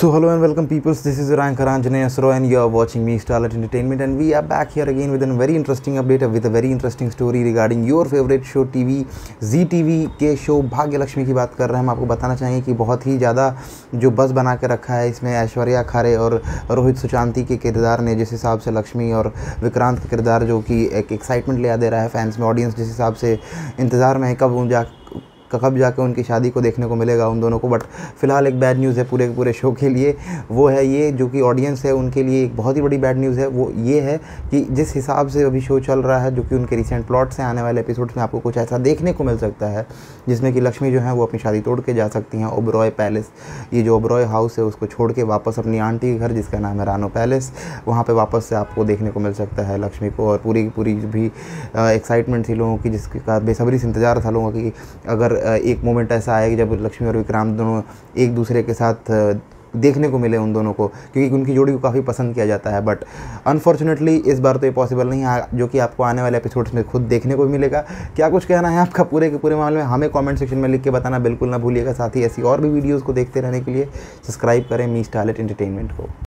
So hello and welcome peoples this is rank Ranjan एसरो and you are watching me Starlet Entertainment and we are back here again with an very interesting update with a very interesting story regarding your favourite show TV Zee TV के show Bhagya Lakshmi की बात कर रहे हैं। हम आपको बताना चाहेंगे कि बहुत ही ज़्यादा जो बस बना के रखा है इसमें ऐश्वर्या खारे और रोहित सुशांति के किरदार ने, जिस हिसाब से लक्ष्मी और विक्रांत का किरदार जो कि एक एक्साइटमेंट ले दे रहा है फैंस में ऑडियंस जिस हिसाब से इंतज़ार में है, कब जा कब जाकर उनकी शादी को देखने को मिलेगा उन दोनों को। बट फ़िलहाल एक बैड न्यूज़ है पूरे पूरे शो के लिए। वो है ये जो कि ऑडियंस है, उनके लिए एक बहुत ही बड़ी बैड न्यूज़ है। वो ये है कि जिस हिसाब से अभी शो चल रहा है, जो कि उनके रिसेंट प्लॉट से आने वाले एपिसोड्स में आपको कुछ ऐसा देखने को मिल सकता है, जिसमें कि लक्ष्मी जो है, वो अपनी शादी तोड़ के जा सकती हैं। ओबरॉय पैलेस ये जो ओबरॉय हाउस है, उसको छोड़ के वापस अपनी आंटी के घर, जिसका नाम है रानो पैलेस वहाँ पर वापस से आपको देखने को मिल सकता है लक्ष्मी को। और पूरी पूरी भी एक्साइटमेंट थी लोगों की, जिसका बेसब्री से इंतज़ार था लोगों की अगर एक मोमेंट ऐसा आया कि जब लक्ष्मी और विक्रांत दोनों एक दूसरे के साथ देखने को मिले उन दोनों को, क्योंकि उनकी जोड़ी को काफ़ी पसंद किया जाता है। बट अनफॉर्चुनेटली इस बार तो ये पॉसिबल नहीं है, जो कि आपको आने वाले एपिसोड्स में खुद देखने को मिलेगा। क्या कुछ कहना है आपका पूरे के पूरे मामले में? हमें कमेंट सेक्शन में लिख के बताना बिल्कुल ना भूलिएगा, साथ ही ऐसी और भी वीडियोज़ को देखते रहने के लिए सब्सक्राइब करें मी स्टालेट एंटरटेनमेंट को।